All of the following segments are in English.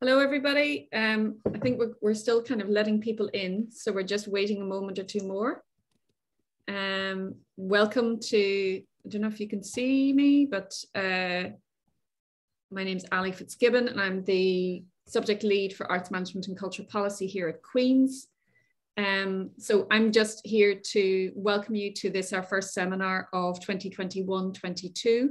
Hello, everybody. Um, I think we're, we're still kind of letting people in, so we're just waiting a moment or two more. Um, welcome to, I don't know if you can see me, but uh, my name is Ali Fitzgibbon, and I'm the subject lead for arts management and cultural policy here at Queen's. Um, so I'm just here to welcome you to this, our first seminar of 2021-22.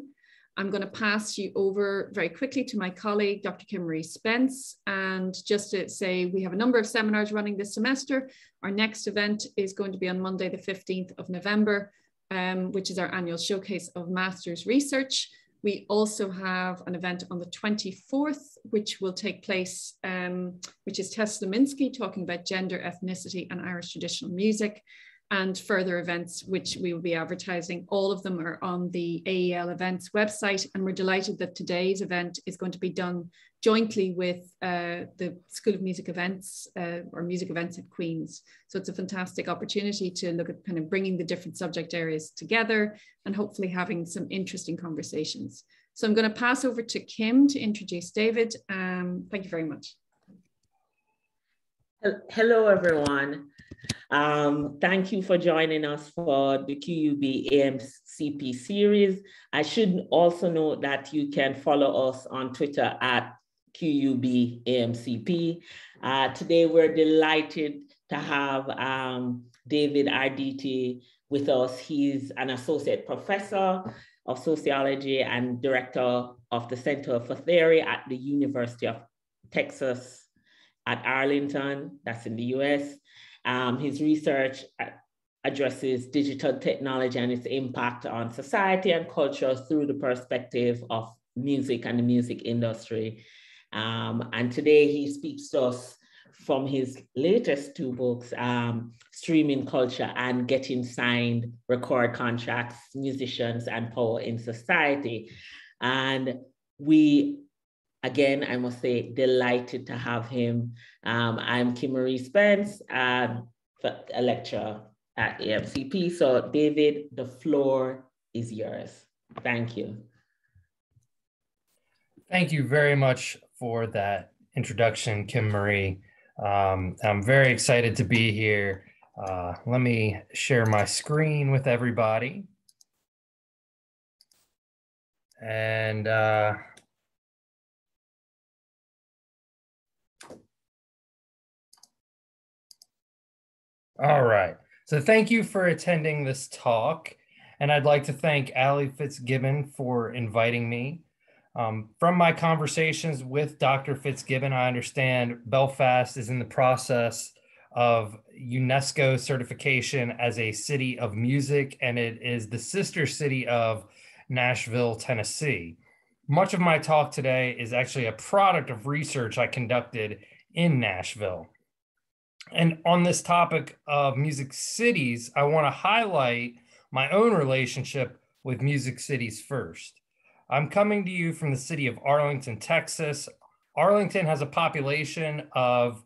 I'm going to pass you over very quickly to my colleague, Dr. Kim Marie Spence. And just to say, we have a number of seminars running this semester. Our next event is going to be on Monday, the 15th of November, um, which is our annual showcase of master's research. We also have an event on the 24th, which will take place, um, which is Tess Leminski talking about gender, ethnicity, and Irish traditional music and further events which we will be advertising. All of them are on the AEL events website and we're delighted that today's event is going to be done jointly with uh, the School of Music Events uh, or Music Events at Queen's. So it's a fantastic opportunity to look at kind of bringing the different subject areas together and hopefully having some interesting conversations. So I'm going to pass over to Kim to introduce David. Um, thank you very much. Hello, everyone. Um, thank you for joining us for the QUB AMCP series. I should also note that you can follow us on Twitter at QUB AMCP. Uh, today, we're delighted to have um, David Arditi with us. He's an associate professor of sociology and director of the Center for Theory at the University of Texas at Arlington, that's in the US. Um, his research addresses digital technology and its impact on society and culture through the perspective of music and the music industry. Um, and today he speaks to us from his latest two books, um, Streaming Culture and Getting Signed Record Contracts, Musicians and Power in Society. And we again, I must say, delighted to have him. Um, I'm Kim Marie Spence, a lecturer at AMCP. So David, the floor is yours. Thank you. Thank you very much for that introduction, Kim Marie. Um, I'm very excited to be here. Uh, let me share my screen with everybody. And uh, All right. So thank you for attending this talk. And I'd like to thank Ali Fitzgibbon for inviting me. Um, from my conversations with Dr. Fitzgibbon, I understand Belfast is in the process of UNESCO certification as a city of music, and it is the sister city of Nashville, Tennessee. Much of my talk today is actually a product of research I conducted in Nashville. And on this topic of music cities, I want to highlight my own relationship with music cities first. I'm coming to you from the city of Arlington, Texas. Arlington has a population of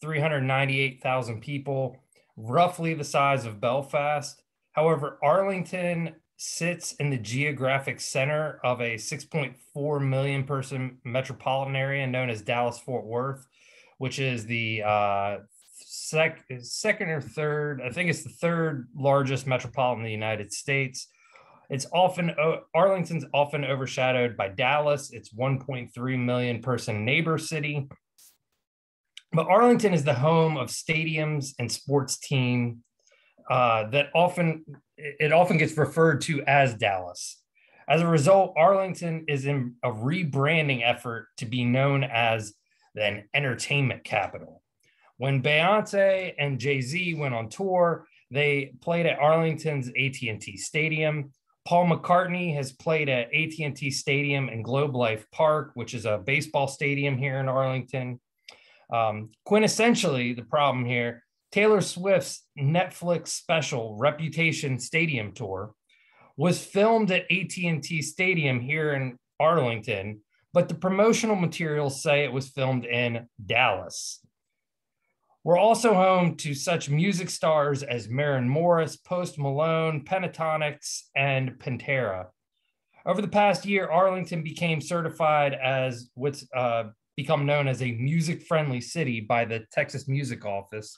398,000 people, roughly the size of Belfast. However, Arlington sits in the geographic center of a 6.4 million person metropolitan area known as Dallas Fort Worth, which is the uh, sec- second or third. I think it's the third largest metropolitan in the United States. It's often Arlington's often overshadowed by Dallas. It's 1.3 million person neighbor city. But Arlington is the home of stadiums and sports team uh, that often it often gets referred to as Dallas. As a result, Arlington is in a rebranding effort to be known as an entertainment capital. When Beyonce and Jay Z went on tour, they played at Arlington's AT&T Stadium. Paul McCartney has played at AT&T Stadium and Globe Life Park, which is a baseball stadium here in Arlington. Um, quintessentially, the problem here, Taylor Swift's Netflix special Reputation Stadium Tour was filmed at AT&T Stadium here in Arlington, but the promotional materials say it was filmed in Dallas. We're also home to such music stars as Maren Morris, Post Malone, Pentatonix, and Pantera. Over the past year, Arlington became certified as what's uh, become known as a music friendly city by the Texas Music Office.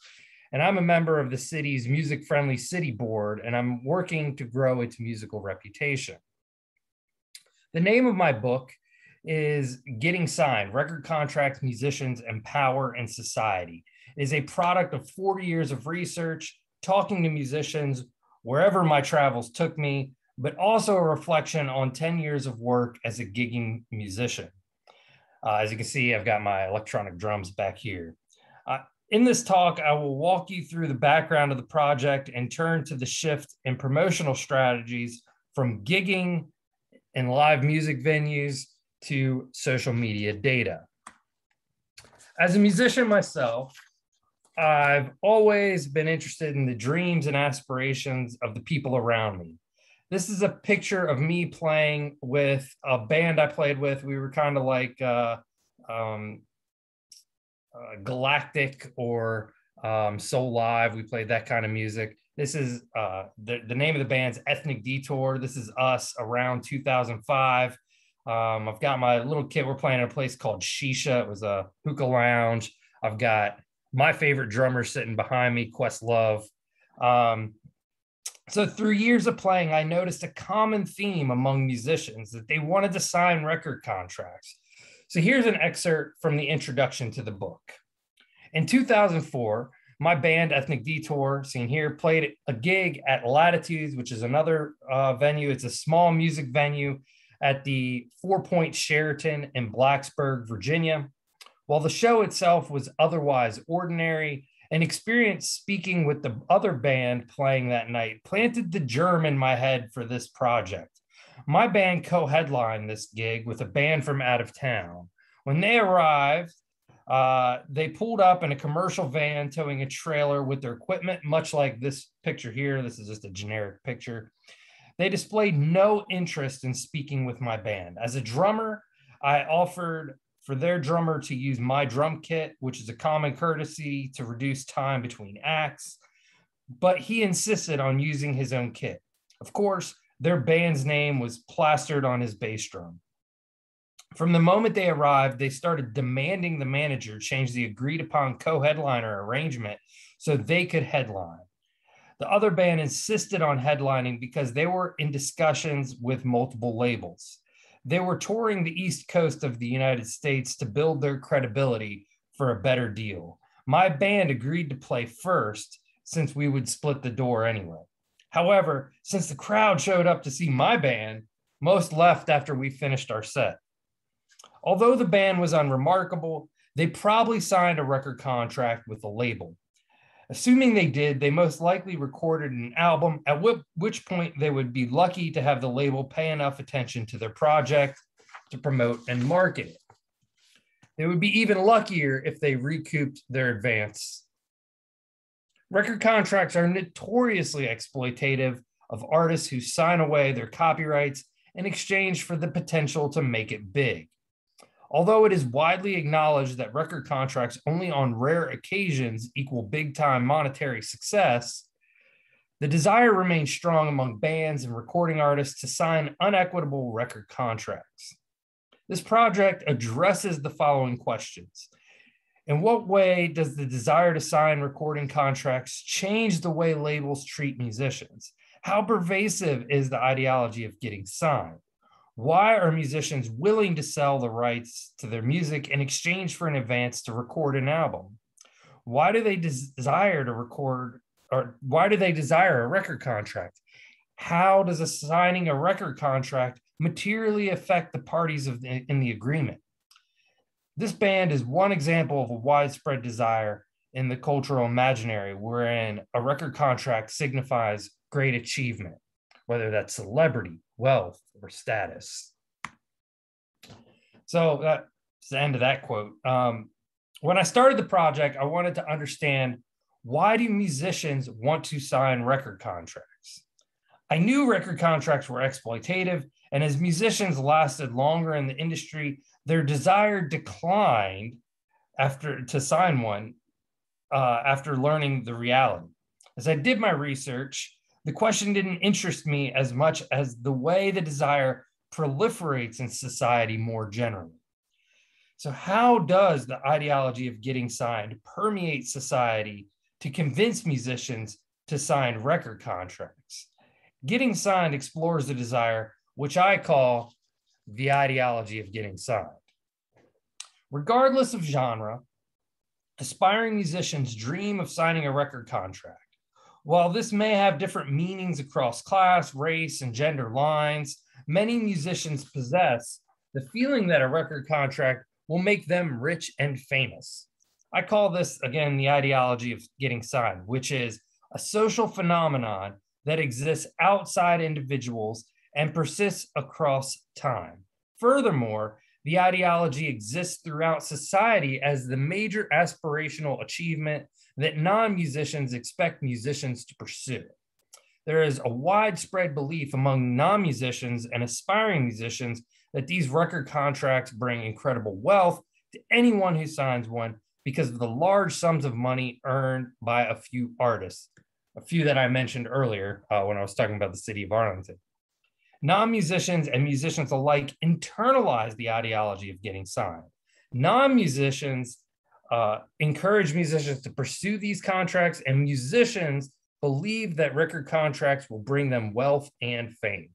And I'm a member of the city's music friendly city board, and I'm working to grow its musical reputation. The name of my book is Getting Signed Record Contracts, Musicians, and Power in Society. Is a product of 40 years of research, talking to musicians wherever my travels took me, but also a reflection on 10 years of work as a gigging musician. Uh, as you can see, I've got my electronic drums back here. Uh, in this talk, I will walk you through the background of the project and turn to the shift in promotional strategies from gigging and live music venues to social media data. As a musician myself, I've always been interested in the dreams and aspirations of the people around me. This is a picture of me playing with a band I played with. We were kind of like uh, um, uh, Galactic or um, Soulive. We played that kind of music. This is uh, the, the name of the band's Ethnic Detour. This is us around 2005. Um, I've got my little kit. We're playing at a place called Shisha. It was a hookah lounge. I've got my favorite drummer sitting behind me, Questlove. Um, so through years of playing, I noticed a common theme among musicians that they wanted to sign record contracts. So here's an excerpt from the introduction to the book. In 2004, my band Ethnic Detour, seen here, played a gig at Latitudes, which is another uh, venue. It's a small music venue at the Four Point Sheraton in Blacksburg, Virginia. While the show itself was otherwise ordinary, an experience speaking with the other band playing that night planted the germ in my head for this project. My band co headlined this gig with a band from out of town. When they arrived, uh, they pulled up in a commercial van towing a trailer with their equipment, much like this picture here. This is just a generic picture. They displayed no interest in speaking with my band. As a drummer, I offered for their drummer to use my drum kit, which is a common courtesy to reduce time between acts. But he insisted on using his own kit. Of course, their band's name was plastered on his bass drum. From the moment they arrived, they started demanding the manager change the agreed upon co headliner arrangement so they could headline. The other band insisted on headlining because they were in discussions with multiple labels. They were touring the East Coast of the United States to build their credibility for a better deal. My band agreed to play first since we would split the door anyway. However, since the crowd showed up to see my band, most left after we finished our set. Although the band was unremarkable, they probably signed a record contract with the label. Assuming they did, they most likely recorded an album, at which point they would be lucky to have the label pay enough attention to their project to promote and market it. They would be even luckier if they recouped their advance. Record contracts are notoriously exploitative of artists who sign away their copyrights in exchange for the potential to make it big. Although it is widely acknowledged that record contracts only on rare occasions equal big time monetary success, the desire remains strong among bands and recording artists to sign unequitable record contracts. This project addresses the following questions In what way does the desire to sign recording contracts change the way labels treat musicians? How pervasive is the ideology of getting signed? Why are musicians willing to sell the rights to their music in exchange for an advance to record an album? Why do they des- desire to record, or why do they desire a record contract? How does assigning a record contract materially affect the parties of the, in the agreement? This band is one example of a widespread desire in the cultural imaginary wherein a record contract signifies great achievement, whether that's celebrity, wealth, or status. So that's the end of that quote. Um, when I started the project, I wanted to understand why do musicians want to sign record contracts? I knew record contracts were exploitative, and as musicians lasted longer in the industry, their desire declined after to sign one uh, after learning the reality. As I did my research, the question didn't interest me as much as the way the desire proliferates in society more generally. So, how does the ideology of getting signed permeate society to convince musicians to sign record contracts? Getting signed explores the desire, which I call the ideology of getting signed. Regardless of genre, aspiring musicians dream of signing a record contract. While this may have different meanings across class, race, and gender lines, many musicians possess the feeling that a record contract will make them rich and famous. I call this, again, the ideology of getting signed, which is a social phenomenon that exists outside individuals and persists across time. Furthermore, the ideology exists throughout society as the major aspirational achievement that non musicians expect musicians to pursue. There is a widespread belief among non musicians and aspiring musicians that these record contracts bring incredible wealth to anyone who signs one because of the large sums of money earned by a few artists, a few that I mentioned earlier uh, when I was talking about the city of Arlington. Non musicians and musicians alike internalize the ideology of getting signed. Non musicians uh, encourage musicians to pursue these contracts, and musicians believe that record contracts will bring them wealth and fame.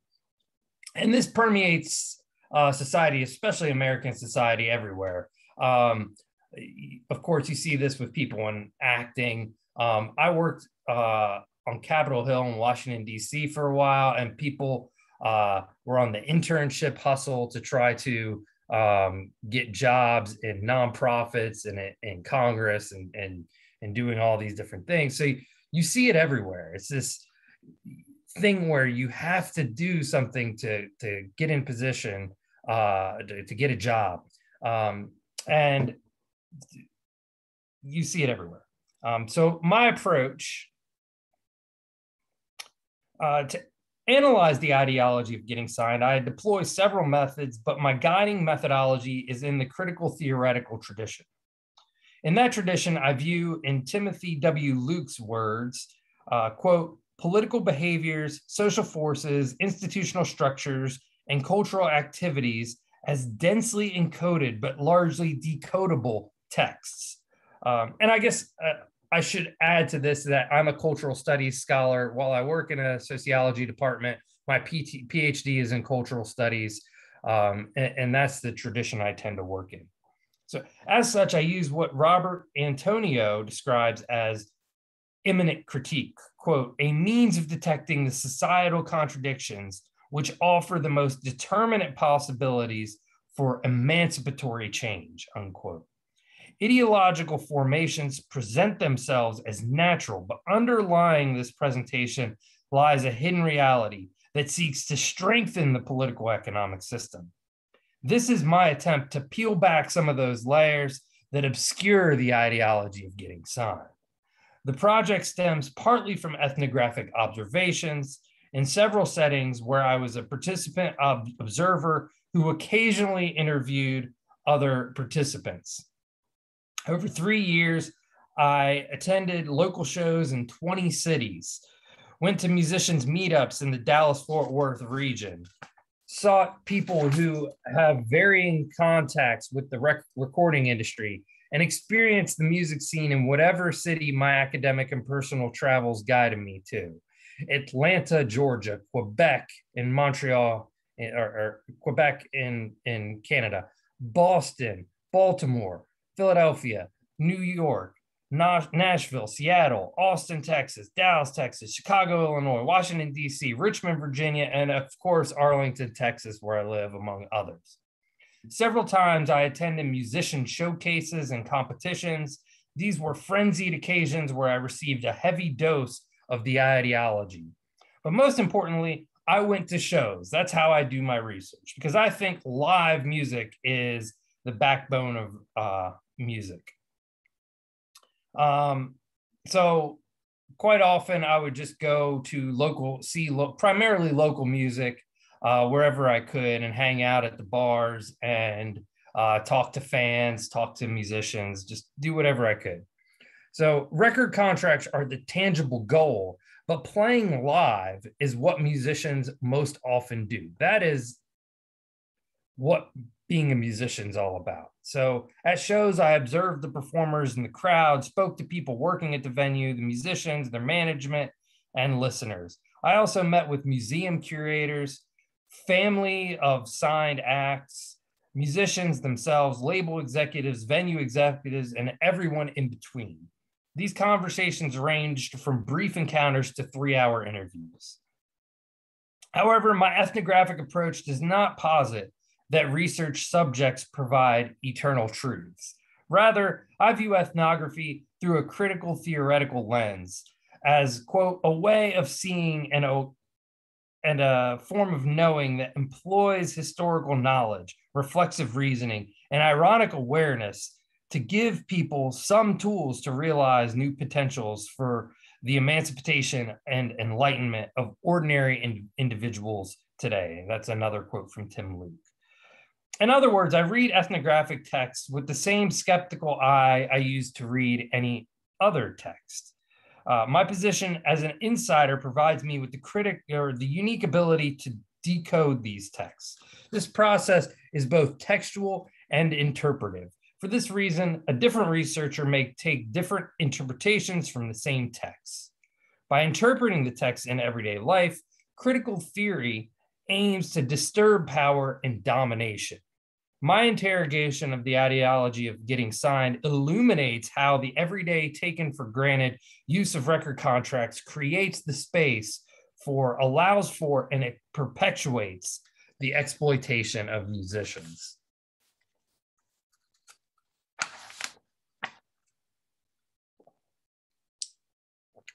And this permeates uh, society, especially American society, everywhere. Um, of course, you see this with people in acting. Um, I worked uh, on Capitol Hill in Washington, D.C. for a while, and people uh, we're on the internship hustle to try to um, get jobs in nonprofits and in Congress and, and, and doing all these different things. So you, you see it everywhere. It's this thing where you have to do something to, to get in position, uh, to, to get a job. Um, and you see it everywhere. Um, so my approach uh, to analyze the ideology of getting signed, I deploy several methods, but my guiding methodology is in the critical theoretical tradition. In that tradition, I view in Timothy W. Luke's words, uh, quote, political behaviors, social forces, institutional structures, and cultural activities as densely encoded but largely decodable texts. Um, and I guess uh, I should add to this that I'm a cultural studies scholar. While I work in a sociology department, my PT, PhD is in cultural studies, um, and, and that's the tradition I tend to work in. So, as such, I use what Robert Antonio describes as immanent critique, quote, a means of detecting the societal contradictions which offer the most determinate possibilities for emancipatory change, unquote. Ideological formations present themselves as natural, but underlying this presentation lies a hidden reality that seeks to strengthen the political economic system. This is my attempt to peel back some of those layers that obscure the ideology of getting signed. The project stems partly from ethnographic observations in several settings where I was a participant observer who occasionally interviewed other participants. Over three years, I attended local shows in 20 cities, went to musicians' meetups in the Dallas Fort Worth region, sought people who have varying contacts with the rec- recording industry, and experienced the music scene in whatever city my academic and personal travels guided me to. Atlanta, Georgia, Quebec, in Montreal, eh, or, or Quebec in, in Canada, Boston, Baltimore, Philadelphia, New York, Nashville, Seattle, Austin, Texas, Dallas, Texas, Chicago, Illinois, Washington, D.C., Richmond, Virginia, and of course, Arlington, Texas, where I live, among others. Several times I attended musician showcases and competitions. These were frenzied occasions where I received a heavy dose of the ideology. But most importantly, I went to shows. That's how I do my research because I think live music is the backbone of uh, music. Um, so quite often I would just go to local, see lo- primarily local music uh, wherever I could and hang out at the bars and uh, talk to fans, talk to musicians, just do whatever I could. So record contracts are the tangible goal, but playing live is what musicians most often do. That is what being a musician is all about. So at shows, I observed the performers in the crowd, spoke to people working at the venue, the musicians, their management, and listeners. I also met with museum curators, family of signed acts, musicians themselves, label executives, venue executives, and everyone in between. These conversations ranged from brief encounters to three hour interviews. However, my ethnographic approach does not posit that research subjects provide eternal truths. Rather, I view ethnography through a critical theoretical lens as, quote, a way of seeing and a, and a form of knowing that employs historical knowledge, reflexive reasoning, and ironic awareness to give people some tools to realize new potentials for the emancipation and enlightenment of ordinary in- individuals today. That's another quote from Tim Luke. In other words, I read ethnographic texts with the same skeptical eye I use to read any other text. Uh, my position as an insider provides me with the critic or the unique ability to decode these texts. This process is both textual and interpretive. For this reason, a different researcher may take different interpretations from the same text. By interpreting the text in everyday life, critical theory aims to disturb power and domination. My interrogation of the ideology of getting signed illuminates how the everyday taken for granted use of record contracts creates the space for, allows for, and it perpetuates the exploitation of musicians.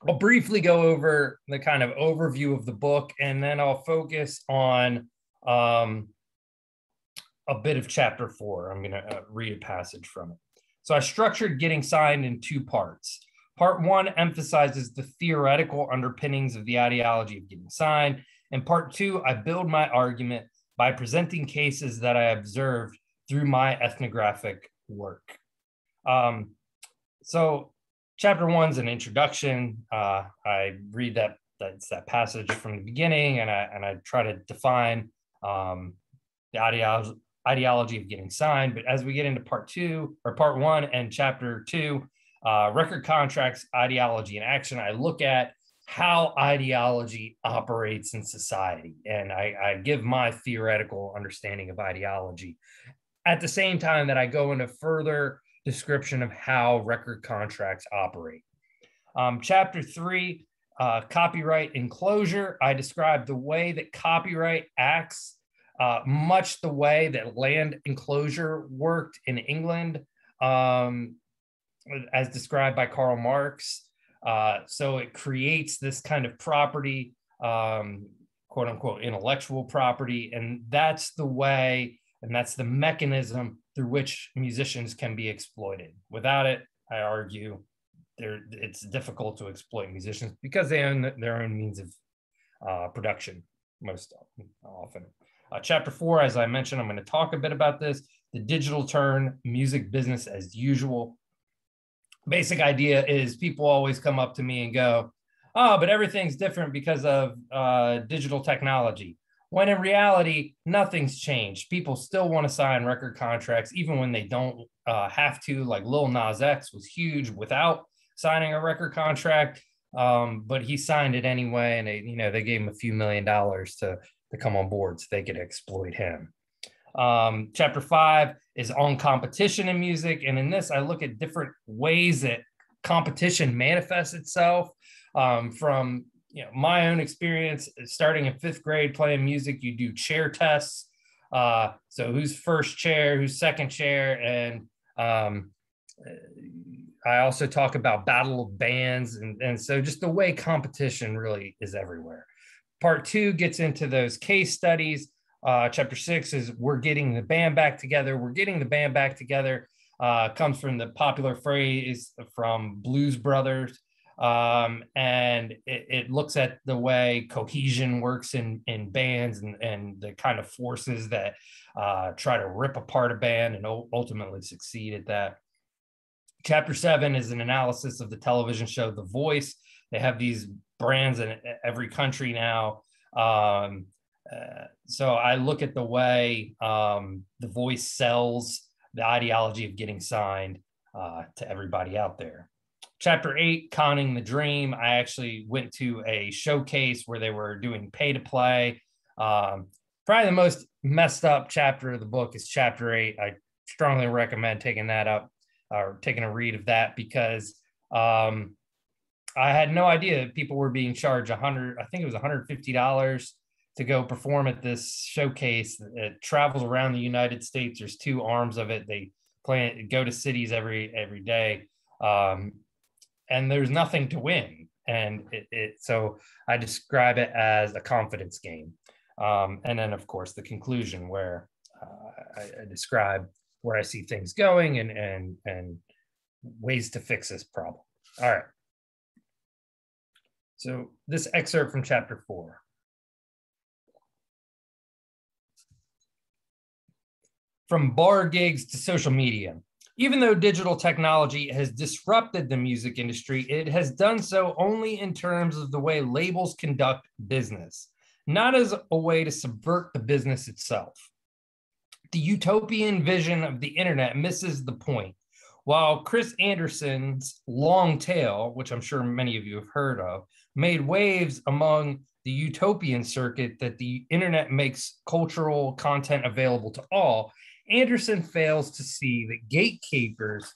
I'll briefly go over the kind of overview of the book and then I'll focus on um, a bit of chapter four. I'm going to uh, read a passage from it. So I structured getting signed in two parts. Part one emphasizes the theoretical underpinnings of the ideology of getting signed. And part two, I build my argument by presenting cases that I observed through my ethnographic work. Um, so chapter one's an introduction. Uh, I read that that's that passage from the beginning, and I and I try to define um, the ideology ideology of getting signed. But as we get into part two or part one and chapter two, uh, record contracts, ideology, and action, I look at how ideology operates in society, and I, I give my theoretical understanding of ideology. At the same time that I go into further description of how record contracts operate. Um, chapter three, uh, copyright enclosure. I describe the way that copyright acts uh, much the way that land enclosure worked in England, um, as described by Karl Marx. Uh, so it creates this kind of property, um, quote unquote, intellectual property. And that's the way, and that's the mechanism through which musicians can be exploited. Without it, I argue, it's difficult to exploit musicians because they own their own means of uh, production most often. Uh, chapter four, as I mentioned, I'm going to talk a bit about this the digital turn, music business as usual. Basic idea is people always come up to me and go, Oh, but everything's different because of uh, digital technology. When in reality, nothing's changed. People still want to sign record contracts, even when they don't uh, have to. Like Lil Nas X was huge without signing a record contract, um, but he signed it anyway, and they, you know, they gave him a few million dollars to to come on board so they could exploit him. Um, chapter five is on competition in music. And in this, I look at different ways that competition manifests itself um, from you know, my own experience starting in fifth grade playing music, you do chair tests. Uh, so who's first chair, who's second chair, and um, I also talk about battle of bands, and, and so just the way competition really is everywhere. Part two gets into those case studies. Uh, chapter six is we're getting the band back together. We're getting the band back together. Uh, comes from the popular phrase from Blues Brothers. Um, and it, it, looks at the way cohesion works in, in bands and, and the kind of forces that uh, try to rip apart a band and ultimately succeed at that. Chapter seven is an analysis of the television show The Voice. They have these brands in every country now. Um, uh, so I look at the way um, the voice sells the ideology of getting signed uh, to everybody out there. Chapter eight, Conning the Dream. I actually went to a showcase where they were doing pay to play. Um, probably the most messed up chapter of the book is chapter eight. I strongly recommend taking that up or taking a read of that because um, I had no idea people were being charged 100, I think it was $150 to go perform at this showcase. It travels around the United States. There's two arms of it. They play go to cities every every day, um, and there's nothing to win. And it, it, so I describe it as a confidence game. Um, and then of course the conclusion where uh, I, I describe where I see things going and and and ways to fix this problem. All right. So this excerpt from chapter four. from bar gigs to social media. Even though digital technology has disrupted the music industry, it has done so only in terms of the way labels conduct business, not as a way to subvert the business itself. The utopian vision of the internet misses the point. While Chris Anderson's Long Tail, which I'm sure many of you have heard of, made waves among the utopian circuit that the internet makes cultural content available to all, Anderson fails to see that gatekeepers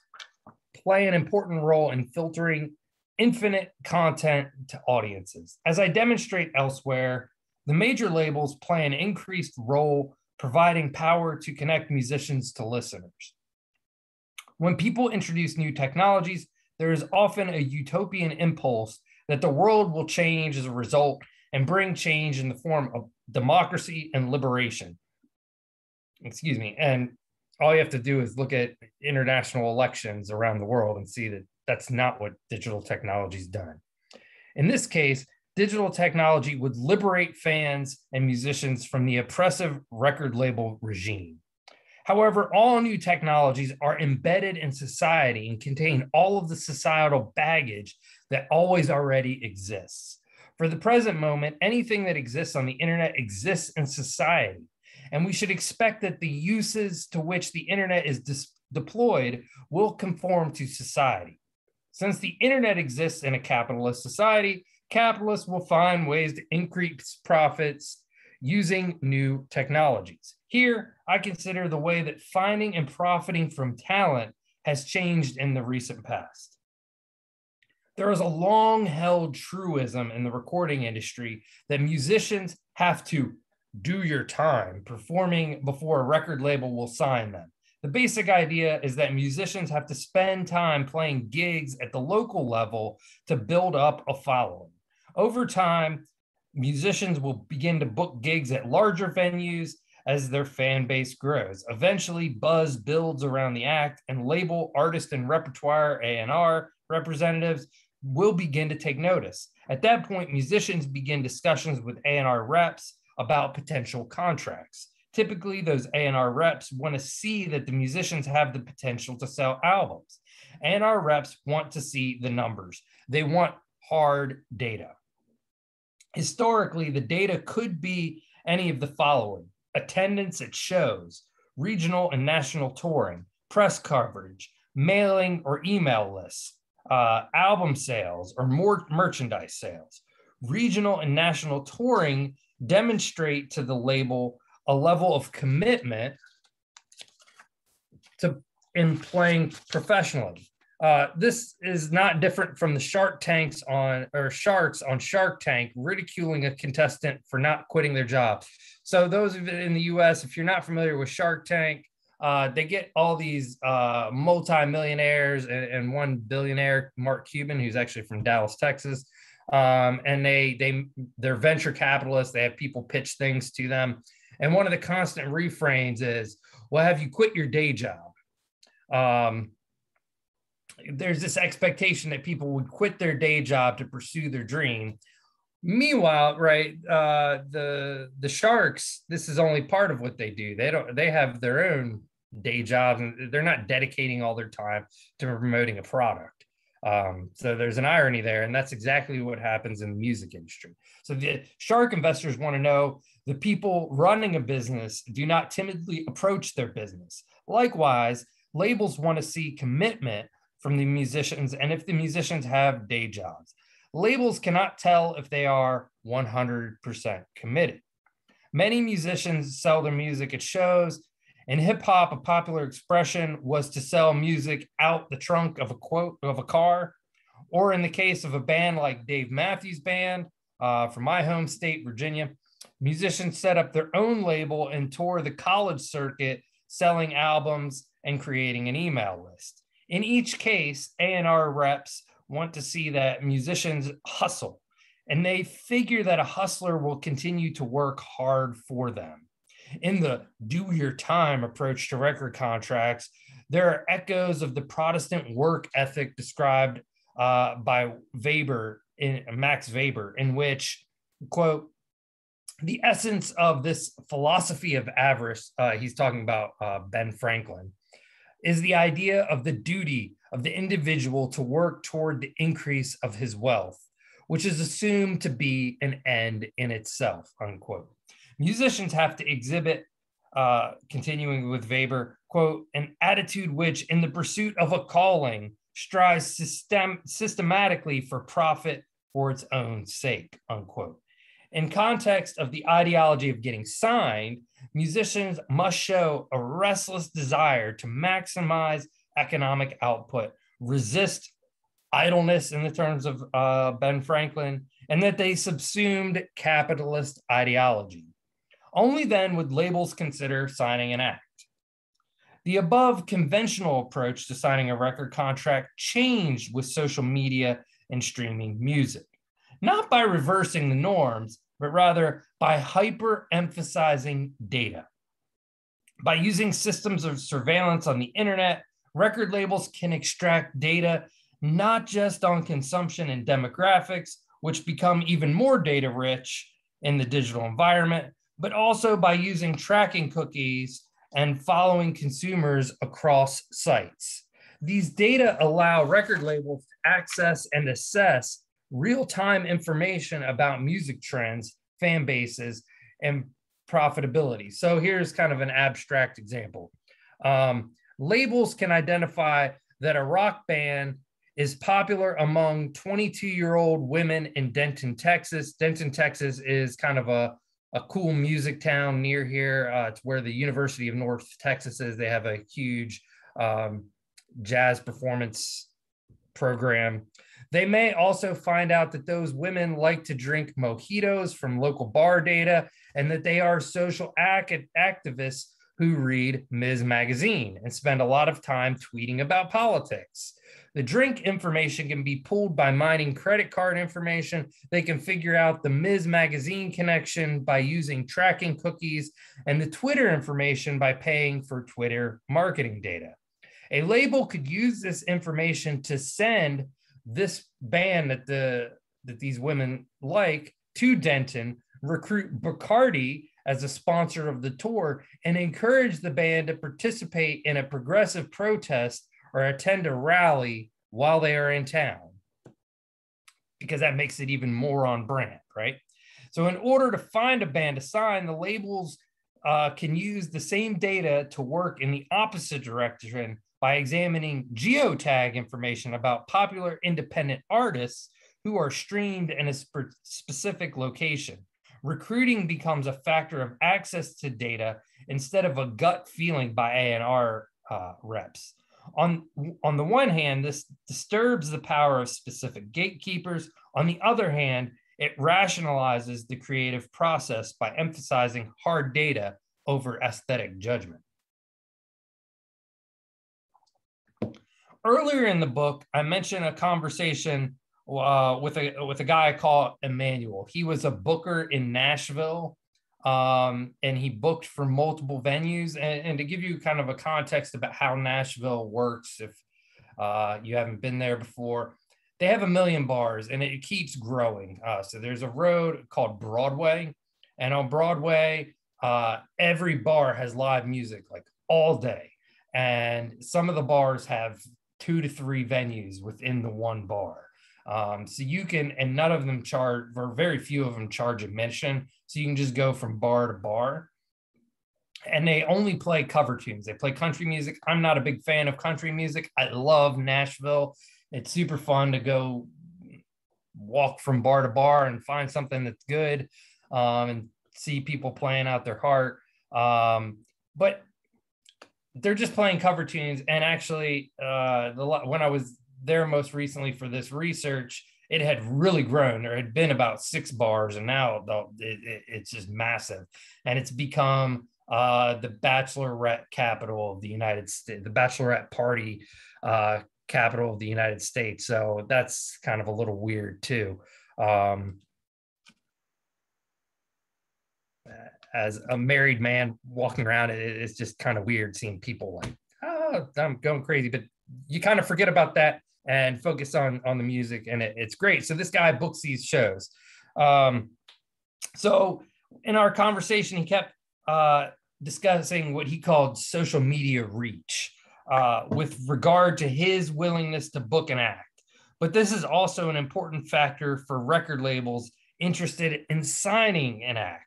play an important role in filtering infinite content to audiences. As I demonstrate elsewhere, the major labels play an increased role providing power to connect musicians to listeners. When people introduce new technologies, there is often a utopian impulse that the world will change as a result and bring change in the form of democracy and liberation excuse me and all you have to do is look at international elections around the world and see that that's not what digital technology's done in this case digital technology would liberate fans and musicians from the oppressive record label regime However, all new technologies are embedded in society and contain all of the societal baggage that always already exists. For the present moment, anything that exists on the internet exists in society. And we should expect that the uses to which the internet is dis- deployed will conform to society. Since the internet exists in a capitalist society, capitalists will find ways to increase profits using new technologies. Here, I consider the way that finding and profiting from talent has changed in the recent past. There is a long held truism in the recording industry that musicians have to do your time performing before a record label will sign them. The basic idea is that musicians have to spend time playing gigs at the local level to build up a following. Over time, musicians will begin to book gigs at larger venues as their fan base grows. Eventually, buzz builds around the act, and label, artist, and repertoire A&R representatives will begin to take notice. At that point, musicians begin discussions with A&R reps about potential contracts. Typically, those A&R reps want to see that the musicians have the potential to sell albums. A&R reps want to see the numbers. They want hard data. Historically, the data could be any of the following attendance at shows, regional and national touring, press coverage, mailing or email lists, uh, album sales or more merchandise sales. Regional and national touring demonstrate to the label a level of commitment to in playing professionally. Uh, this is not different from the Shark Tanks on or sharks on Shark Tank ridiculing a contestant for not quitting their job. So those of in the U.S., if you're not familiar with Shark Tank, uh, they get all these uh, multi-millionaires and, and, one billionaire, Mark Cuban, who's actually from Dallas, Texas, um, and they they they're venture capitalists. They have people pitch things to them, and one of the constant refrains is, "Well, have you quit your day job?" Um, there's this expectation that people would quit their day job to pursue their dream. Meanwhile, right, uh, the the sharks, this is only part of what they do. They don't. They have their own day jobs, and they're not dedicating all their time to promoting a product. Um, so there's an irony there, and that's exactly what happens in the music industry. So the shark investors want to know The people running a business do not timidly approach their business. Likewise, labels want to see commitment from the musicians and if the musicians have day jobs. Labels cannot tell if they are 100% committed. Many musicians sell their music at shows. In hip hop, a popular expression was to sell music out the trunk of a quote of a car, or in the case of a band like Dave Matthews Band uh, from my home state, Virginia, musicians set up their own label and tour the college circuit, selling albums and creating an email list. In each case, A&R reps want to see that musicians hustle and they figure that a hustler will continue to work hard for them. In the do your time approach to record contracts, there are echoes of the Protestant work ethic described uh, by Weber in Max Weber, in which, quote, the essence of this philosophy of avarice, uh, he's talking about uh, Ben Franklin, is the idea of the duty of the individual to work toward the increase of his wealth, which is assumed to be an end in itself, unquote. Musicians have to exhibit, uh, continuing with Weber, quote, an attitude which, in the pursuit of a calling, strives system- systematically for profit for its own sake, unquote. In context of the ideology of getting signed, musicians must show a restless desire to maximize economic output, resist idleness in the terms of uh, Ben Franklin, and that they subsumed capitalist ideology. Only then would labels consider signing an act. The above conventional approach to signing a record contract changed with social media and streaming music, not by reversing the norms, but rather by hyper emphasizing data. By using systems of surveillance on the internet, record labels can extract data not just on consumption and demographics, which become even more data rich in the digital environment, but also by using tracking cookies and following consumers across sites. These data allow record labels to access and assess real time information about music trends, fan bases, and profitability. So here's kind of an abstract example. Um, labels can identify that a rock band is popular among 22 year old women in Denton, Texas. Denton, Texas is kind of a, a cool music town near here. Uh, it's where the University of North Texas is. They have a huge um, jazz performance program. They may also find out that those women like to drink mojitos from local bar data and that they are social ac- activists who read Ms. Magazine and spend a lot of time tweeting about politics. The drink information can be pulled by mining credit card information. They can figure out the Ms. Magazine connection by using tracking cookies and the Twitter information by paying for Twitter marketing data. A label could use this information to send this band that the that these women like to Denton, recruit Bacardi as a sponsor of the tour, and encourage the band to participate in a progressive protest or attend a rally while they are in town, because that makes it even more on brand, right? So, in order to find a band to sign, the labels uh, can use the same data to work in the opposite direction by examining geotag information about popular independent artists who are streamed in a sp- specific location. Recruiting becomes a factor of access to data instead of a gut feeling by A&R uh, reps. On, on the one hand, this disturbs the power of specific gatekeepers. On the other hand, it rationalizes the creative process by emphasizing hard data over aesthetic judgment. earlier in the book, I mentioned a conversation uh, with a with a guy I call Emmanuel. He was a booker in Nashville, um, and he booked for multiple venues. And, and, to give you kind of a context about how Nashville works, if uh, you haven't been there before, they have a million bars, and it keeps growing. Uh, so there's a road called Broadway, and on Broadway, uh, every bar has live music like all day. And some of the bars have two to three venues within the one bar. Um, so you can, and none of them charge, or very few of them charge admission. So you can just go from bar to bar. And they only play cover tunes. They play country music. I'm not a big fan of country music. I love Nashville. It's super fun to go walk from bar to bar and find something that's good um, and see people playing out their heart. Um, but they're just playing cover tunes. And actually, uh, the when I was there most recently for this research, it had really grown. There had been about six bars, and now it, it, it's just massive, and it's become uh, the bachelorette capital of the United States, the bachelorette party uh, capital of the United States. So that's kind of a little weird too. Um, as a married man walking around, it, it's just kind of weird seeing people like, oh, I'm going crazy. But you kind of forget about that and focus on on the music, and it, it's great. So this guy books these shows. Um, so in our conversation, he kept uh, discussing what he called social media reach uh, with regard to his willingness to book an act. But this is also an important factor for record labels interested in signing an act.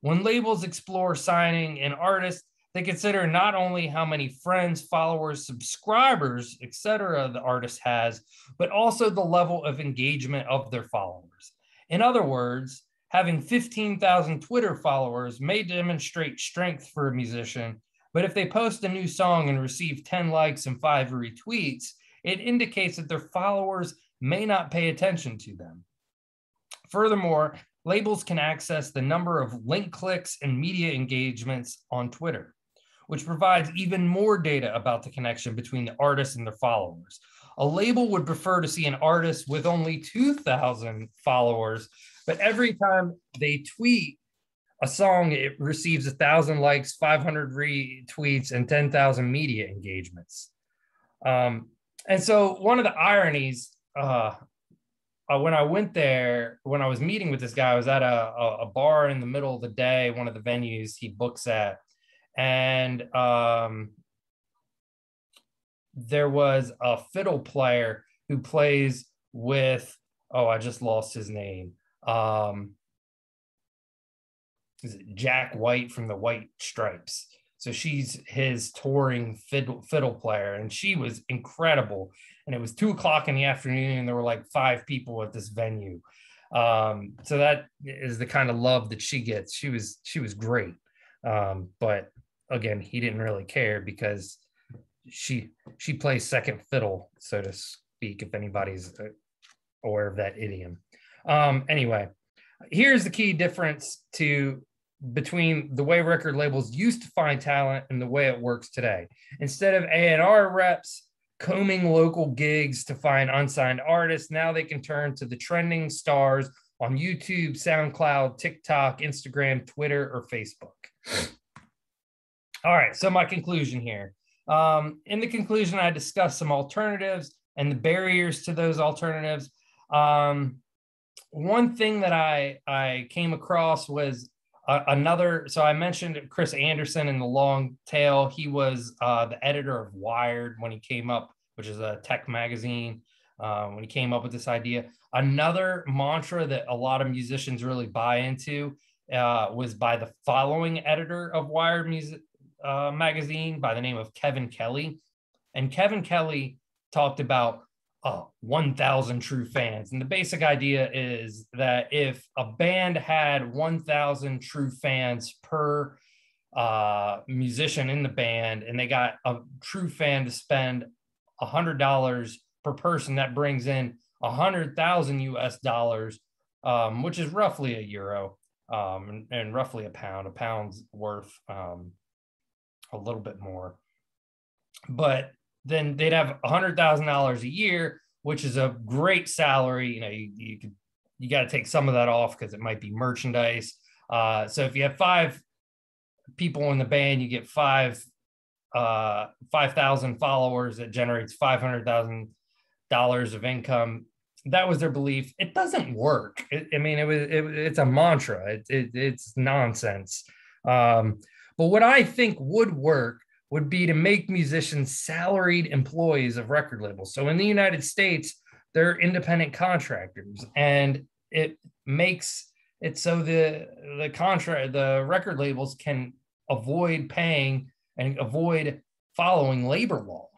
When labels explore signing an artist, they consider not only how many friends, followers, subscribers, etc. the artist has, but also the level of engagement of their followers. In other words, having 15,000 Twitter followers may demonstrate strength for a musician, but if they post a new song and receive 10 likes and 5 retweets, it indicates that their followers may not pay attention to them. Furthermore, labels can access the number of link clicks and media engagements on Twitter, which provides even more data about the connection between the artist and their followers. A label would prefer to see an artist with only 2,000 followers, but every time they tweet a song, it receives 1,000 likes, 500 retweets, and 10,000 media engagements. Um, and so, one of the ironies uh, uh, when I went there, when I was meeting with this guy, I was at a, a, a, bar in the middle of the day, one of the venues he books at. And um, there was a fiddle player who plays with, oh, I just lost his name. Um, is it Jack White from the White Stripes? So she's his touring fiddle, fiddle player, and she was incredible and it was two o'clock in the afternoon and there were like five people at this venue um, so that is the kind of love that she gets she was she was great um, but again he didn't really care because she she plays second fiddle so to speak if anybody's uh, aware of that idiom um, anyway here's the key difference to between the way record labels used to find talent and the way it works today instead of a&r reps combing local gigs to find unsigned artists. Now they can turn to the trending stars on YouTube, SoundCloud, TikTok, Instagram, Twitter, or Facebook. All right, so my conclusion here. Um, in the conclusion, I discussed some alternatives and the barriers to those alternatives. Um, one thing that I, I came across was uh, another, so I mentioned Chris Anderson in the long tail. He was uh, the editor of Wired when he came up, which is a tech magazine. Uh, when he came up with this idea, another mantra that a lot of musicians really buy into uh, was by the following editor of Wired Music uh, magazine by the name of Kevin Kelly, and Kevin Kelly talked about uh, 1,000 true fans. And the basic idea is that if a band had 1,000 true fans per uh, musician in the band, and they got a true fan to spend $100 per person, that brings in 100,000 US dollars, um, which is roughly a euro um, and, and, roughly a pound. A pound's worth um, a little bit more. But then they'd have $100,000 a year, which is a great salary. You know, you, you could, you got to take some of that off because it might be merchandise. Uh, so if you have five people in the band, you get five, uh, 5,000 followers that generates $500,000 of income. That was their belief. It doesn't work. It, I mean, it was, it, it's a mantra. It, it, it's nonsense. Um, but what I think would work would be to make musicians salaried employees of record labels. So in the United States, they're independent contractors, and it makes it so the the contract the record labels can avoid paying and avoid following labor law.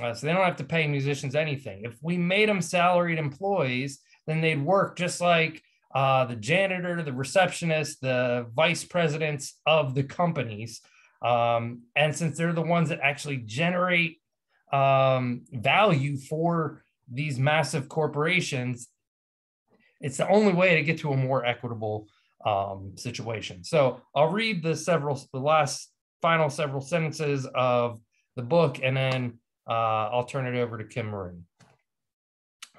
Uh, so they don't have to pay musicians anything. If we made them salaried employees, then they'd work just like uh, the janitor, the receptionist, the vice presidents of the companies. Um, and since they're the ones that actually generate um, value for these massive corporations, it's the only way to get to a more equitable um, situation. So I'll read the several, the last final several sentences of the book, and then uh, I'll turn it over to Kim Marie.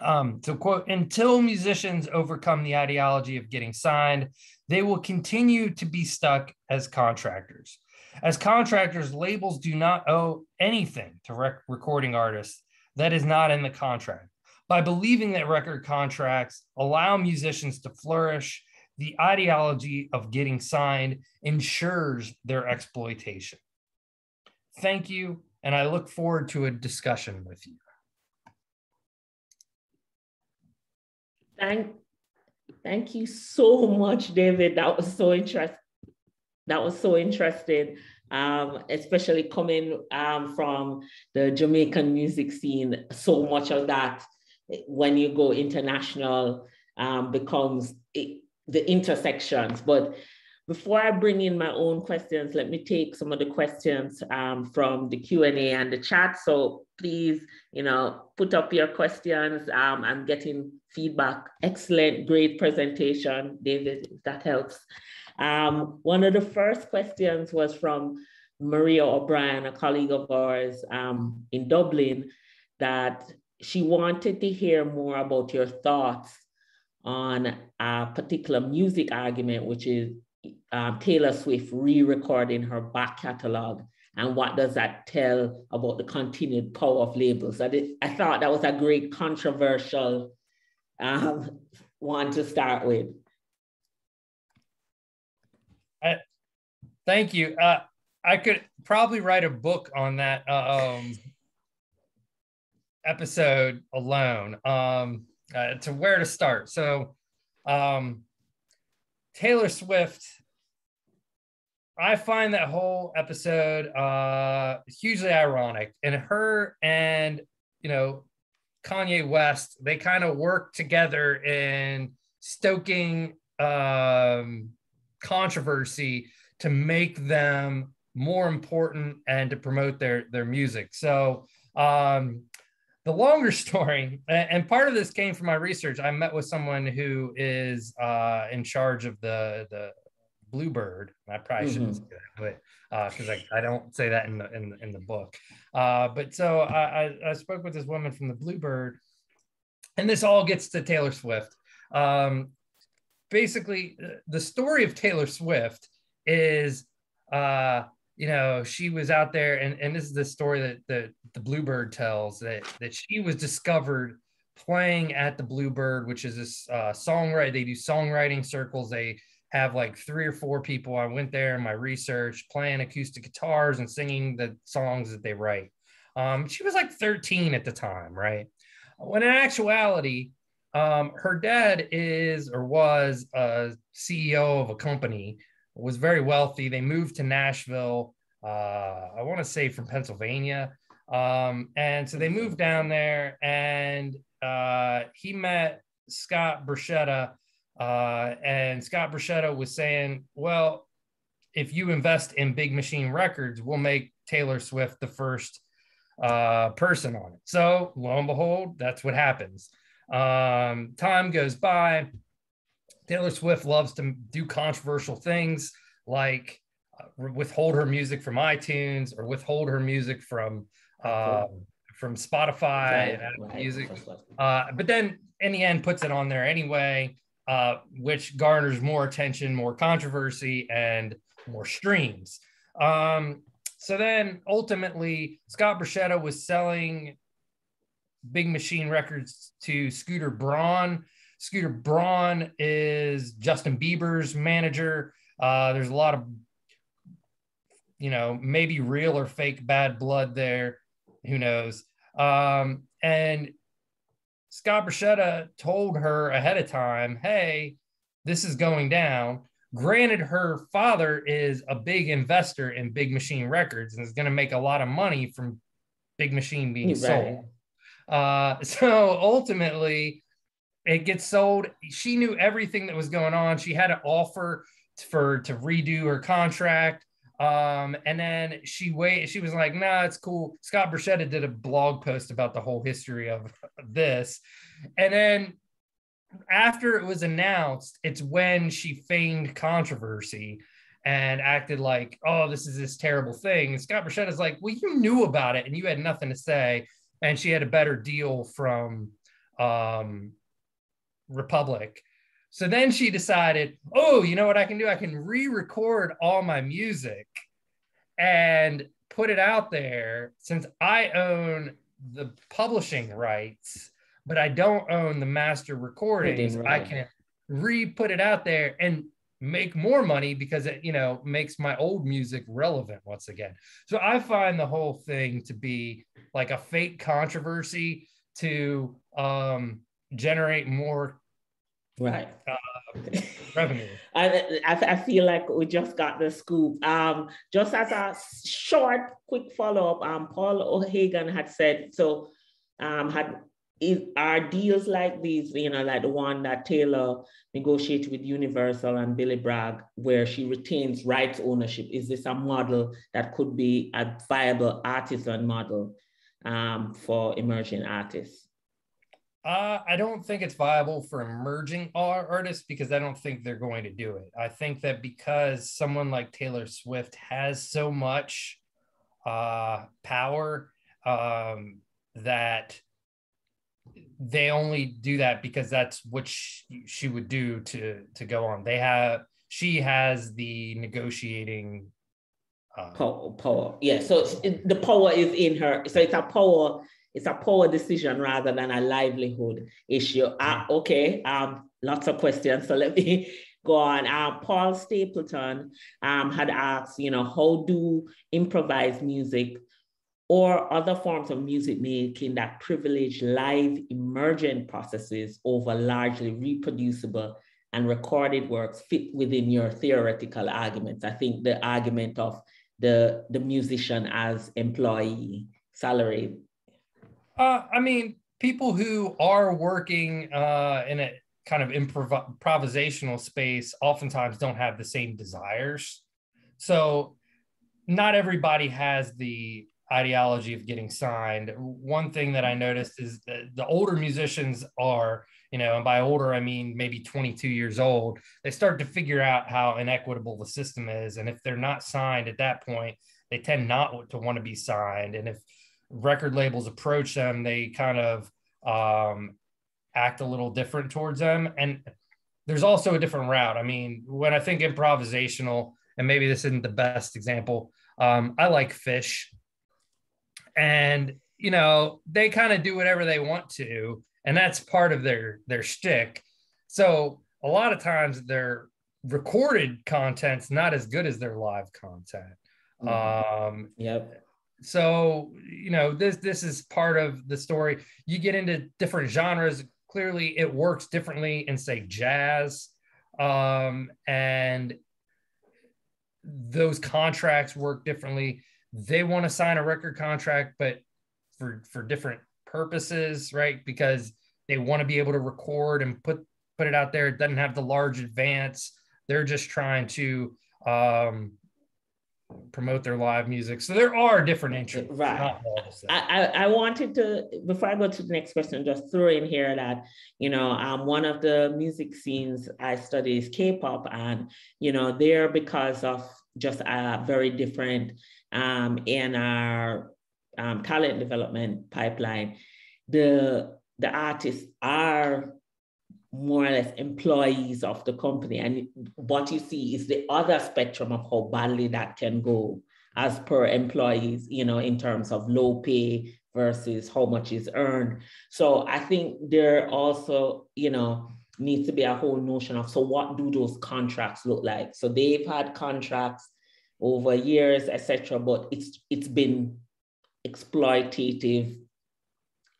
Um, to quote, until musicians overcome the ideology of getting signed, they will continue to be stuck as contractors. As contractors, labels do not owe anything to rec- recording artists that is not in the contract. By believing that record contracts allow musicians to flourish, the ideology of getting signed ensures their exploitation. Thank you, and I look forward to a discussion with you. Thank, thank you so much, David. That was so interesting. That was so interesting, um, especially coming um, from the Jamaican music scene. So much of that, when you go international, um, becomes it, the intersections. But before I bring in my own questions, let me take some of the questions um, from the Q&A and the chat. So please, you know, put up your questions. Um, I'm getting feedback. Excellent, great presentation, David, that helps. Um, one of the first questions was from Maria O'Brien, a colleague of ours um, in Dublin, that she wanted to hear more about your thoughts on a particular music argument, which is um, Taylor Swift re-recording her back catalog and what does that tell about the continued power of labels? I, did, I thought that was a great controversial um, one to start with. I, thank you. Uh, I could probably write a book on that uh, um, episode alone um, uh, to where to start. So, um, Taylor Swift I find that whole episode uh hugely ironic. And her and you know Kanye West, they kind of work together in stoking um controversy to make them more important and to promote their their music. So um the longer story, and part of this came from my research. I met with someone who is uh, in charge of the the Bluebird. I probably mm-hmm. shouldn't say that, but because uh, I, I don't say that in the in, in the book. Uh, but so I, I, I spoke with this woman from the Bluebird, and this all gets to Taylor Swift. Um, basically, the story of Taylor Swift is, uh, you know, she was out there, and, and this is the story that the, the Bluebird tells that that she was discovered playing at the Bluebird, which is this uh, songwriter. They do songwriting circles. They have like three or four people. I went there in my research playing acoustic guitars and singing the songs that they write. Um, she was like 13 at the time, right? When in actuality, um, her dad is or was a CEO of a company, was very wealthy. They moved to Nashville, uh, I want to say from Pennsylvania. Um, and so they moved down there and uh, he met Scott Borchetta uh, and Scott Borchetta was saying, well, if you invest in Big Machine Records, we'll make Taylor Swift the first uh, person on it. So lo and behold, that's what happens. Um, time goes by. Taylor Swift loves to do controversial things like uh, withhold her music from iTunes or withhold her music from uh, from Spotify right, right. music. Uh, but then in the end, puts it on there anyway uh, which garners more attention, more controversy, and more streams. Um, so then ultimately, Scott Borchetta was selling Big Machine Records to Scooter Braun. Scooter Braun is Justin Bieber's manager. Uh, there's a lot of, you know, maybe real or fake bad blood there. Who knows? Um, and Scott Borchetta told her ahead of time, hey, this is going down. Granted, her father is a big investor in Big Machine Records and is going to make a lot of money from Big Machine being right. sold. Uh, so ultimately, it gets sold. She knew everything that was going on. She had an offer for to redo her contract. Um, and then she wait, she was like, nah, it's cool. Scott Borchetta did a blog post about the whole history of this. And then after it was announced, it's when she feigned controversy and acted like, oh, this is this terrible thing. And Scott Borchetta's like, well, you knew about it and you had nothing to say. And she had a better deal from um, Republic. So then she decided, oh, you know what I can do? I can re record all my music and put it out there since I own the publishing rights, but I don't own the master recordings. Right. I can re put it out there and make more money because it, you know, makes my old music relevant once again. So I find the whole thing to be like a fake controversy to um, generate more right uh, revenue I, I feel like we just got the scoop um just as a short quick follow-up um paul o'hagan had said so um had is, are deals like these, you know, like the one that Taylor negotiated with Universal and Billy Bragg, where she retains rights ownership? Is this a model that could be a viable artisan model um, for emerging artists? Uh, I don't think it's viable for emerging artists because I don't think they're going to do it. I think that because someone like Taylor Swift has so much uh, power um, that they only do that because that's what she, she would do to to go on. They have she has the negotiating uh, power, power. Yeah, so the power is in her. So it's a power it's a power decision rather than a livelihood issue. Uh, okay, um, lots of questions. So let me go on. Uh, Paul Stapleton um, had asked, you know, how do improvised music or other forms of music making that privilege live emergent processes over largely reproducible and recorded works fit within your theoretical arguments? I think the argument of the, the musician as employee, salary uh, I mean, people who are working uh, in a kind of improv- improvisational space oftentimes don't have the same desires. So, not everybody has the ideology of getting signed. One thing that I noticed is that the older musicians are, you know, and by older, I mean maybe 22 years old, they start to figure out how inequitable the system is. And if they're not signed at that point, they tend not to want to be signed. And if record labels approach them, they kind of um, act a little different towards them. And there's also a different route. I mean, when I think improvisational, and maybe this isn't the best example, um, I like Phish. And, you know, they kind of do whatever they want to, and that's part of their their shtick. So a lot of times their recorded content's not as good as their live content. Mm-hmm. Um, yep so you know this this is part of the story. You get into different genres. Clearly it works differently in say jazz um, and those contracts work differently. They want to sign a record contract but for for different purposes right? Because they want to be able to record and put put it out there. It doesn't have the large advance. They're just trying to um, promote their live music. So there are different interests. Right. I, I, I, wanted to, before I go to the next question, just throw in here that, you know, um, one of the music scenes I study is K-pop and, you know, there because of just a very different um, in our um, talent development pipeline, the, the artists are more or less employees of the company. And what you see is the other spectrum of how badly that can go as per employees, you know, in terms of low pay versus how much is earned. So I think there also, you know, needs to be a whole notion of so what do those contracts look like? So they've had contracts over years, etc., but it's it's been exploitative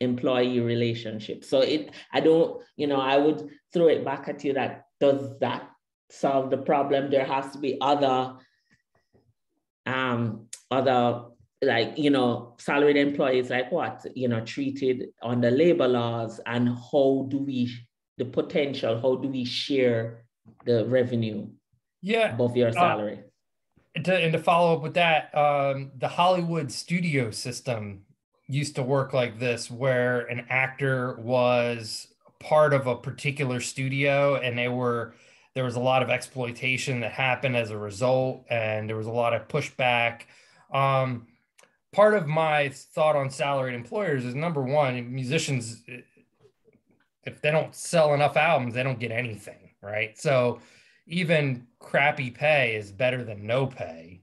employee relationship. So it, I don't, you know, I would throw it back at you that does that solve the problem? There has to be other, um, other like you know salaried employees like what you know treated under labor laws and how do we the potential how do we share the revenue yeah above your uh, salary uh, to, and to follow up with that um, the hollywood studio system used to work like this where an actor was part of a particular studio and they were there was a lot of exploitation that happened as a result and there was a lot of pushback um, part of my thought on salaried employers is number one, musicians, if they don't sell enough albums, they don't get anything, right? So even crappy pay is better than no pay.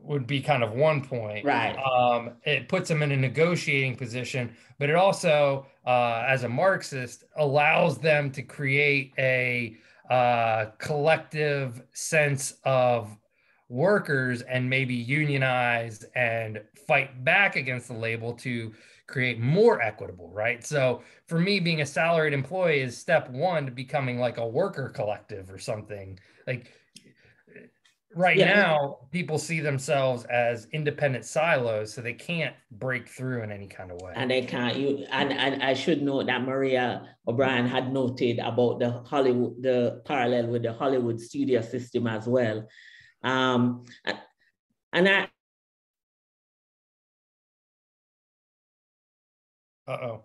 Would be kind of one point. Right. Um, it puts them in a negotiating position, but it also, uh, as a Marxist, allows them to create a uh, collective sense of workers and maybe unionize and fight back against the label to create more equitable, right? So for me, being a salaried employee is step one to becoming like a worker collective or something. Like right yeah. now, people see themselves as independent silos, so they can't break through in any kind of way. And they can't. You and, and I should note that Maria O'Brien had noted about the Hollywood, the parallel with the Hollywood studio system as well um, and I. Uh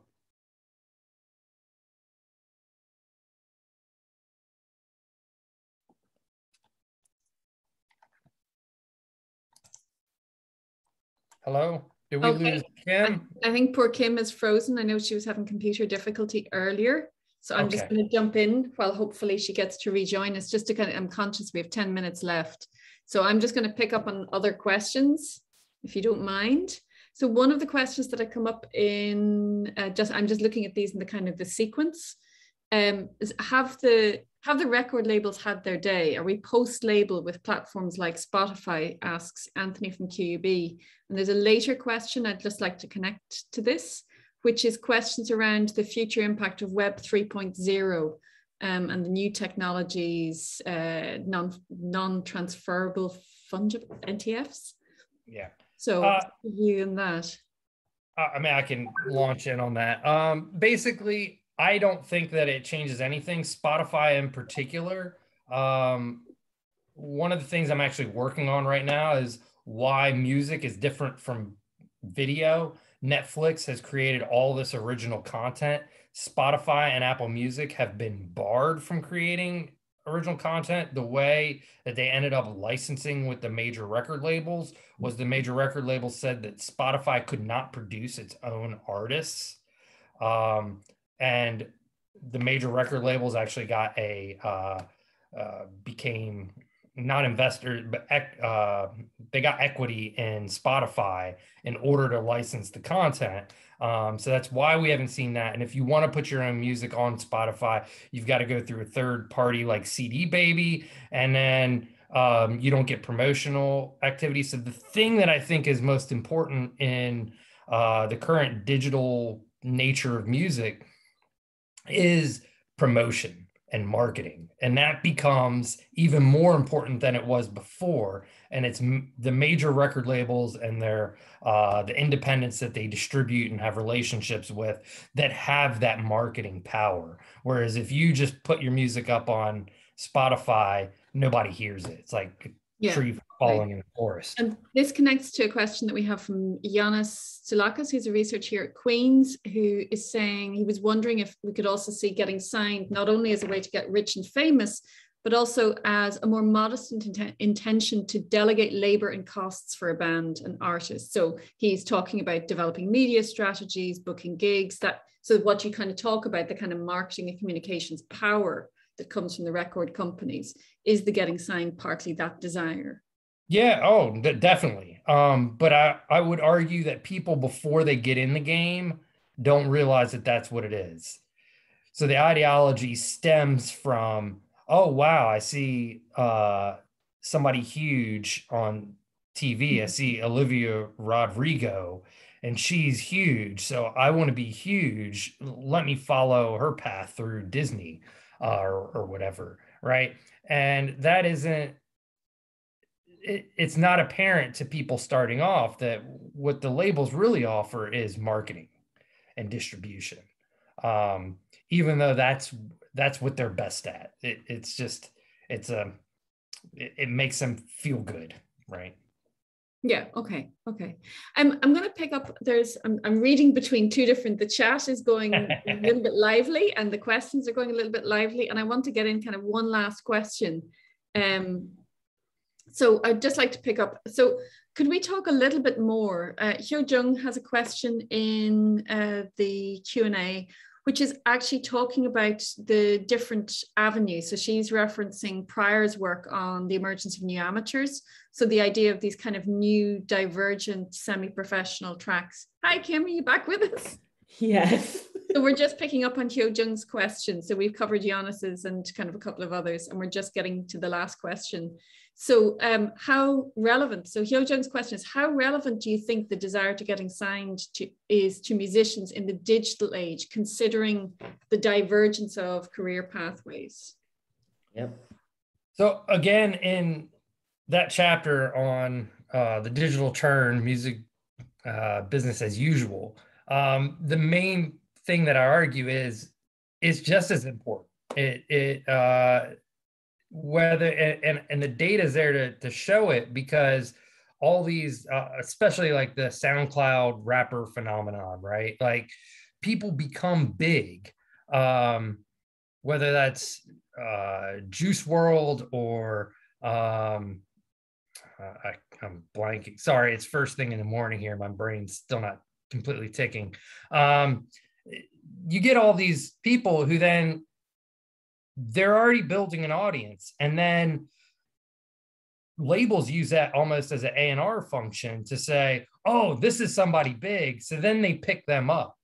Hello? Did we okay. lose Kim? I, I, think poor Kim is frozen. I know she was having computer difficulty earlier. So I'm okay. just going to jump in while hopefully she gets to rejoin us. Just to kind of, I'm conscious we have 10 minutes left. So I'm just going to pick up on other questions, if you don't mind. So one of the questions that I come up in, uh, just I'm just looking at these in the kind of the sequence. Um, is have the have the record labels had their day? Are we post label with platforms like Spotify? Asks Anthony from QUB. And there's a later question I'd just like to connect to this, which is questions around the future impact of Web 3.0 um, and the new technologies, uh, non non transferable fungible NTFs. Yeah. So uh, you and that. I mean, I can launch in on that. Um, basically, I don't think that it changes anything. Spotify, in particular, um, one of the things I'm actually working on right now is why music is different from video. Netflix has created all this original content Spotify and Apple Music have been barred from creating original content. The way that they ended up licensing with the major record labels was the major record labels said that Spotify could not produce its own artists. Um, and the major record labels actually got a uh, uh, became not investors, but uh, they got equity in Spotify in order to license the content. Um, so that's why we haven't seen that. And if you want to put your own music on Spotify, you've got to go through a third party like CD Baby, and then um, you don't get promotional activity. So the thing that I think is most important in uh, the current digital nature of music is promotion and marketing. And that becomes even more important than it was before. And it's m- the major record labels and their uh, the independents that they distribute and have relationships with that have that marketing power. Whereas if you just put your music up on Spotify, nobody hears it. It's like yeah, tree falling right. in forest. And this connects to a question that we have from Yanis Tsilakas, who's a researcher here at Queen's, who is saying he was wondering if we could also see getting signed not only as a way to get rich and famous, but also as a more modest int- intention to delegate labor and costs for a band and artist. So he's talking about developing media strategies, booking gigs, that so what you kind of talk about, the kind of marketing and communications power that comes from the record companies is the getting signed partly that desire yeah oh definitely um, but I, I would argue that people before they get in the game don't realize that that's what it is so the ideology stems from oh wow i see uh, somebody huge on tv i mm-hmm. see olivia rodrigo and she's huge. So I want to be huge. Let me follow her path through Disney uh, or, or whatever. Right. And that isn't, it, it's not apparent to people starting off that what the labels really offer is marketing and distribution. Um, even though that's that's what they're best at. It, it's just it's a um, it, it makes them feel good, right? Yeah. Okay. Okay. I'm I'm going to pick up. There's I'm I'm reading between two different. The chat is going a little bit lively, and the questions are going a little bit lively. And I want to get in kind of one last question. Um. So I'd just like to pick up. So could we talk a little bit more? Uh, Hyo Jung has a question in uh, the Q and A which is actually talking about the different avenues. So she's referencing Prior's work on the emergence of new amateurs. So the idea of these kind of new divergent semi-professional tracks. Hi, Kim, are you back with us? Yes. so we're just picking up on Hyo Jung's question. So we've covered Giannis's and kind of a couple of others, and we're just getting to the last question. So um, how relevant, so Hyo Jung's question is, how relevant do you think the desire to getting signed to is to musicians in the digital age, considering the divergence of career pathways? Yep. So again, in that chapter on uh, the digital turn, music uh, business as usual, um, the main thing that I argue is is just as important. It it uh, whether and and the data is there to to show it because all these, uh, especially like the SoundCloud rapper phenomenon, right? Like people become big, um, whether that's uh, Juice WRLD or um, uh, I, I'm blanking. Sorry, it's first thing in the morning here. My brain's still not completely ticking. Um, you get all these people who then they're already building an audience, and then labels use that almost as an A&R function to say, "Oh, this is somebody big," so then they pick them up.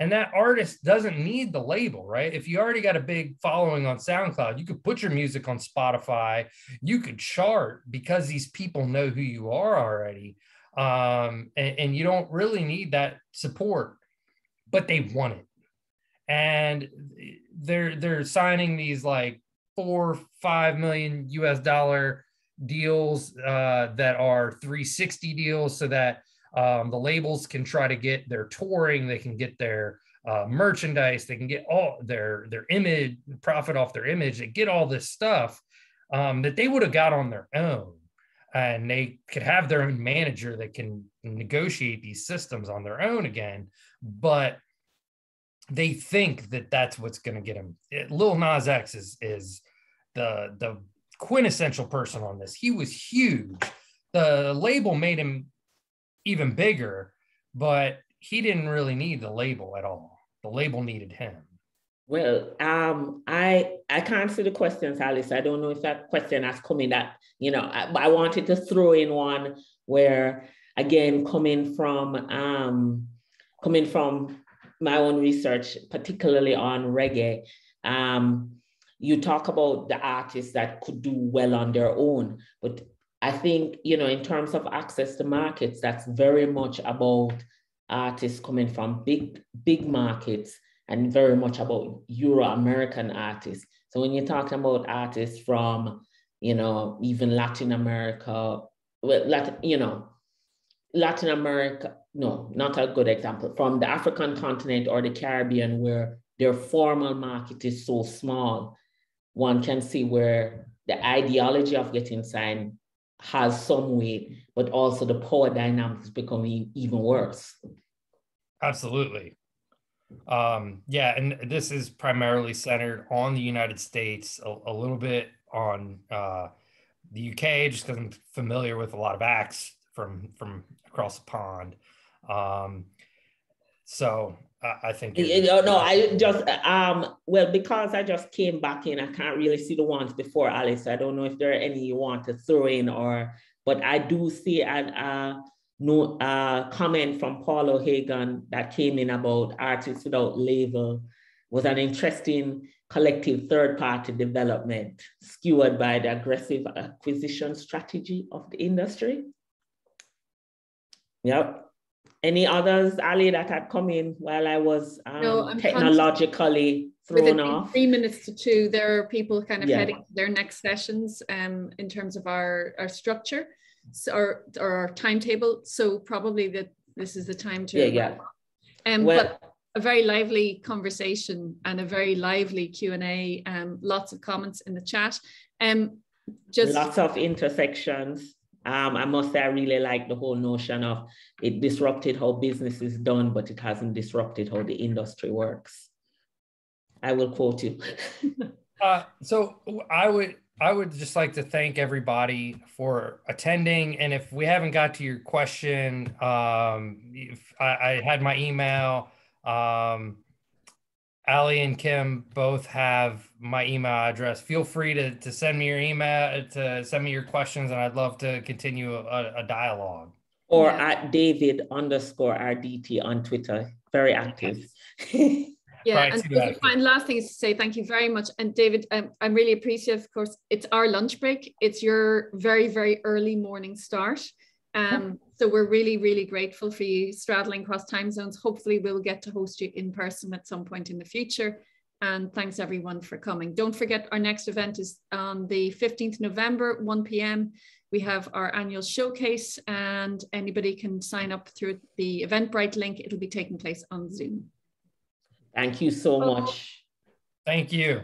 And that artist doesn't need the label, right? If you already got a big following on SoundCloud, you could put your music on Spotify. You could chart because these people know who you are already. Um, and, and you don't really need that support, but they want it. And they're they're signing these like four, five million US dollar deals uh, that are 360 deals so that um, the labels can try to get their touring, they can get their uh, merchandise, they can get all their their image, profit off their image, they get all this stuff um, that they would have got on their own. And they could have their own manager that can negotiate these systems on their own again. But they think that that's what's going to get them. Lil Nas X is is the the quintessential person on this. He was huge. The label made him even bigger, but he didn't really need the label at all. The label needed him. Well, um, I I can't see the questions, Alice. I don't know if that question has come in that, you know, I, I wanted to throw in one where again coming from um coming from my own research, particularly on reggae, um, you talk about the artists that could do well on their own, but I think, you know, in terms of access to markets, that's very much about artists coming from big, big markets and very much about Euro-American artists. So when you're talking about artists from, you know, even Latin America, well, Latin, you know, Latin America, no, not a good example, from the African continent or the Caribbean, where their formal market is so small, one can see where the ideology of getting signed has some weight, but also the power dynamics becoming even worse. Absolutely. Um, yeah, and this is primarily centered on the United States, a, a little bit on uh, the UK, just because I'm familiar with a lot of acts from from across the pond. Um, so I think. You know, no, I just um well because I just came back in, I can't really see the ones before Alice. I don't know if there are any you want to throw in or, but I do see an uh no uh comment from Paul O'Hagan that came in about artists without label was an interesting collective third party development skewered by the aggressive acquisition strategy of the industry. Yep. Any others, Ali, that had come in while I was um, No, I'm technologically thrown off? three minutes to two, there are people kind of Yeah. heading to their next sessions um, in terms of our, our structure so, or, or our timetable. So probably that this is the time to. Yeah, yeah. Um, Well- but a very lively conversation and a very lively Q and A. Um, lots of comments in the chat. Um, just Lots of intersections. Um, I must say, I really like the whole notion of it disrupted how business is done, but it hasn't disrupted how the industry works. I will quote you. Uh, so I would I would just like to thank everybody for attending. And if we haven't got to your question, um, I, I had my email. Um, Ali and Kim both have my email address. Feel free to, to send me your email to send me your questions, and I'd love to continue a, a dialogue. or Yeah. at David underscore RDT on Twitter. Very active. Yeah, Right, and see just that. the final last thing is to say thank you very much. And David, um, I'm really appreciative. Of course, it's our lunch break. It's your very, very early morning start. Um, so we're really, really grateful for you straddling across time zones. Hopefully, we'll get to host you in person at some point in the future. And thanks everyone for coming. Don't forget our next event is on the 15th November, 1 p.m. We have our annual showcase, and anybody can sign up through the Eventbrite link. It'll be taking place on Zoom. Thank you so Oh. much. Thank you.